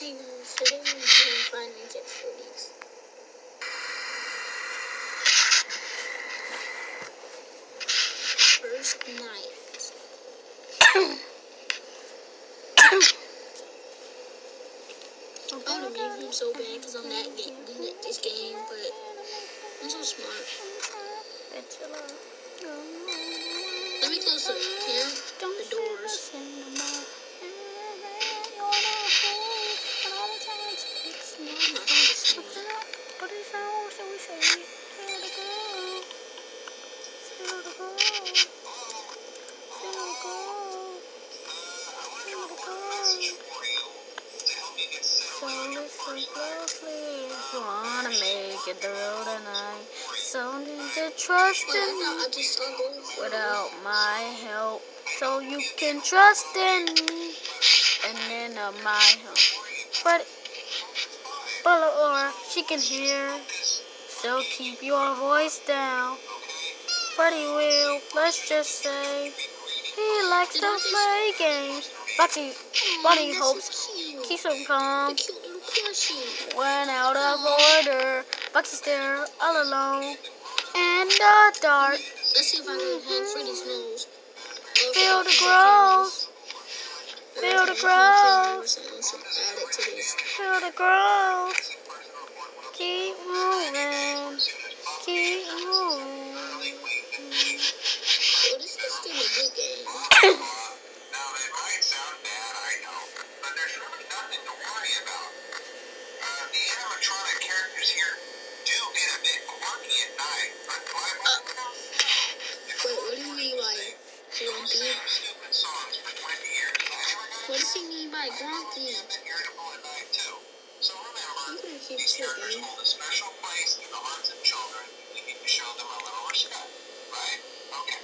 Hang on, today I'm doing Five Nights at Freddy's. First night. I want to make him so bad because I'm that good at this game, but I'm so smart. Let me close the cam, the doors. I'm not gonna see it. So listen closely. Wanna make it through the night. So need to trust I in me I without my help. So you can trust in me and of my help. But but or she can hear. So keep your voice down. Freddy will, let's just say, he likes to play games. Bunny That's hopes keeps him calm. cute little plushie. When out of order, Bucky's there all alone in the dark. Let's see if I can hug Freddy's nose. Feel the growth. Feel the growth. Add it to this. Feel the growth. Keep moving. Keep moving. Well, this is still a good game. Now, it might sound bad, I What does he mean by grumpy? irritable at night, too. So remember, I'm gonna keep these characters hold a special place in the hearts of children. We need to show them a little respect, right? Okay.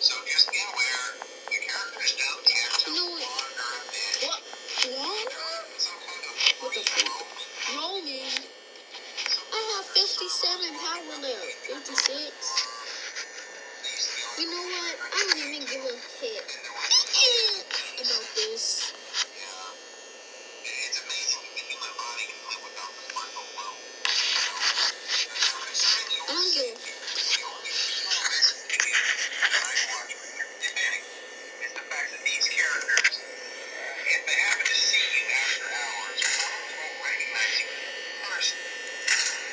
So just be aware, the characters do tend to You know what? wander a bit. What? What? Some kind of What the fuck? roaming. Roaming. I have 57 power left. 56. You know what? I don't even give a heck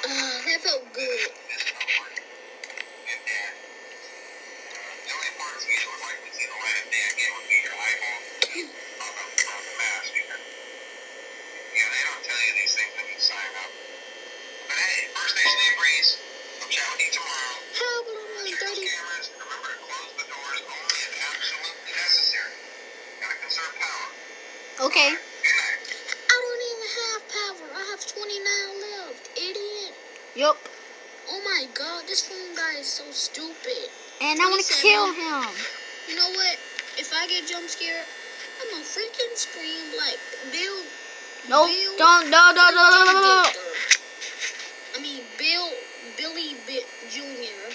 Ah, that felt good. this homework. And then, the only parts you would like to see the light of day again would be your eyeball on the, on the mask. Because, yeah, they don't tell you these things when you sign up. But hey, First Station A I'll chat tomorrow. How but I'm only Check those 30. cameras. and Remember to close the doors only if absolutely necessary. Gotta conserve power. Okay. I don't even have power. I have 29 left. Idiot. Yup. Oh my god, this phone guy is so stupid. And I want to 27. kill him. You know what? If I get jump scared, I'm gonna freaking scream like Bill. No, Bill don't, no, no, no, no, no. I mean Bill Billy Bit Jr.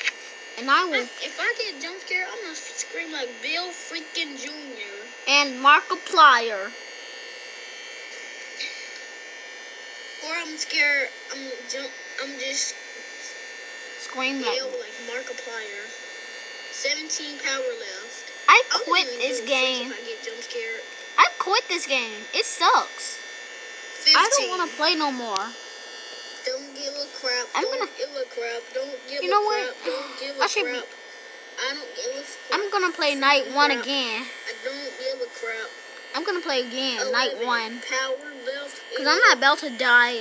And I I, will. if I get jump scared, I'm gonna scream like Bill freaking Jr. And Markiplier. Or I'm scared. I'm jump. I'm just Scream like. Markiplier. 17 power left. I I quit this a game. I get jump scared. I quit this game. It sucks. 15. I don't want to play no more. Don't give a crap. I'm don't gonna- give a crap. Don't give You a know what? crap. Don't give I a should- crap. I don't give a crap. I'm gonna play night one Crap. again. I don't give a crap. I'm gonna play again, night one. Power left. Cause I'm not about to die